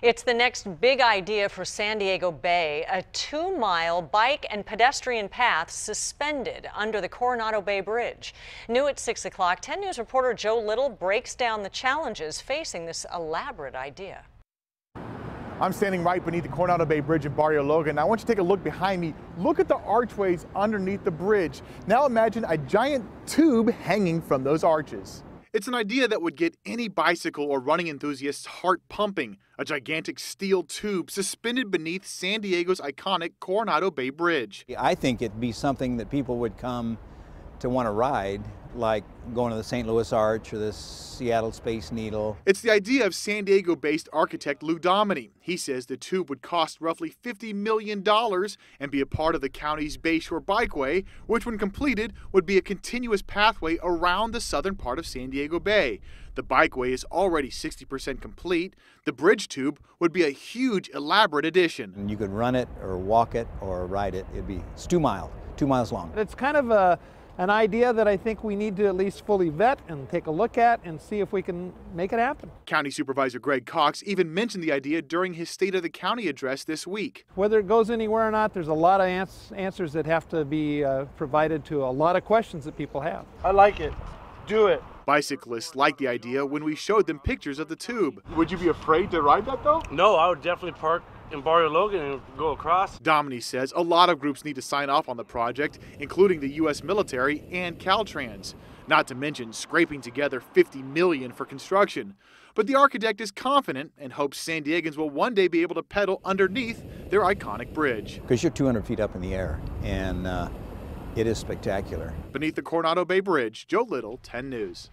It's the next big idea for San Diego Bay, a two-mile bike and pedestrian path suspended under the Coronado Bay Bridge. New at 6 o'clock, 10 News reporter Joe Little breaks down the challenges facing this elaborate idea. I'm standing right beneath the Coronado Bay Bridge in Barrio Logan. Now I want you to take a look behind me. Look at the archways underneath the bridge. Now imagine a giant tube hanging from those arches. It's an idea that would get any bicycle or running enthusiast's heart pumping. A gigantic steel tube suspended beneath San Diego's iconic Coronado Bay Bridge. I think it'd be something that people would come to want to ride, like going to the St. Louis Arch or the Seattle Space Needle. It's the idea of San Diego based architect Lew Dominy. He says the tube would cost roughly $50 million and be a part of the county's Bayshore Bikeway, which, when completed, would be a continuous pathway around the southern part of San Diego Bay. The bikeway is already 60% complete. The bridge tube would be a huge, elaborate addition. And you could run it or walk it or ride it. It'd be it's two miles, two miles long. It's kind of a an idea that I think we need to at least fully vet and take a look at and see if we can make it happen. County Supervisor Greg Cox even mentioned the idea during his State of the County address this week. Whether it goes anywhere or not, there's a lot of ans answers that have to be uh, provided to a lot of questions that people have. I like it. Do it. Bicyclists liked the idea when we showed them pictures of the tube. Would you be afraid to ride that though? No, I would definitely park in Barrio Logan and go across. Dominy says a lot of groups need to sign off on the project, including the U.S. military and Caltrans, not to mention scraping together 50 million for construction. But the architect is confident and hopes San Diegans will one day be able to pedal underneath their iconic bridge. Because you're 200 feet up in the air, and uh, it is spectacular. Beneath the Coronado Bay Bridge, Joe Little, 10 News.